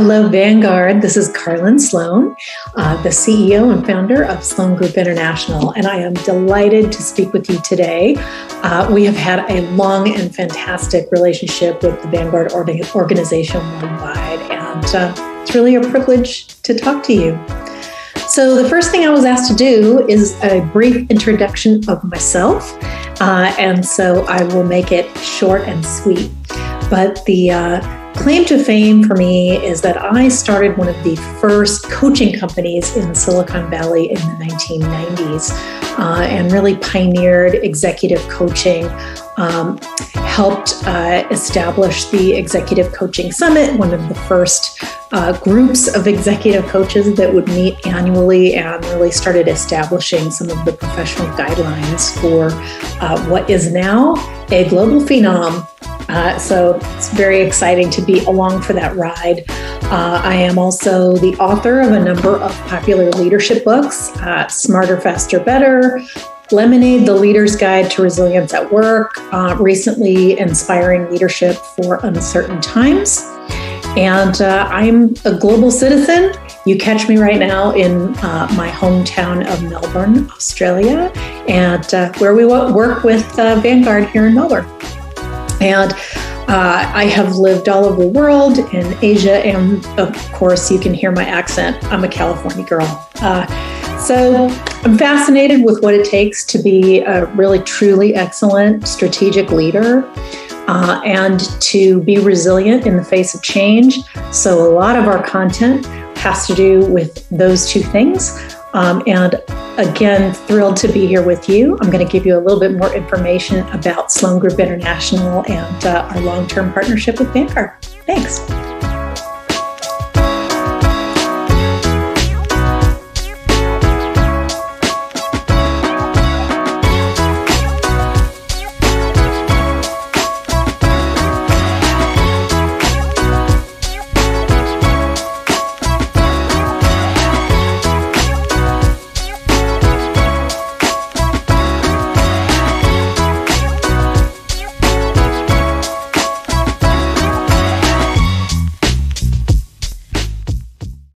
Hello, Vanguard. This is Karlin Sloan, uh, the CEO and founder of Sloan Group International, and I am delighted to speak with you today. Uh, we have had a long and fantastic relationship with the Vanguard organization worldwide, and uh, it's really a privilege to talk to you. So, the first thing I was asked to do is a brief introduction of myself, uh, and so I will make it short and sweet. But the uh, claim to fame for me is that I started one of the first coaching companies in Silicon Valley in the 1990s uh, and really pioneered executive coaching, um, helped uh, establish the Executive Coaching Summit, one of the first uh, groups of executive coaches that would meet annually and really started establishing some of the professional guidelines for uh, what is now a global phenom uh, so it's very exciting to be along for that ride. Uh, I am also the author of a number of popular leadership books uh, Smarter, Faster, Better, Lemonade, The Leader's Guide to Resilience at Work, uh, recently Inspiring Leadership for Uncertain Times. And uh, I'm a global citizen. You catch me right now in uh, my hometown of Melbourne, Australia, and where we work with Vanguard here in Melbourne. And uh, I have lived all over the world in Asia, and of course, you can hear my accent. I'm a California girl. Uh, so I'm fascinated with what it takes to be a really, truly excellent strategic leader. Uh, and to be resilient in the face of change. So, a lot of our content has to do with those two things. Um, and again, thrilled to be here with you. I'm going to give you a little bit more information about Sloan Group International and uh, our long term partnership with Vanguard. Thanks.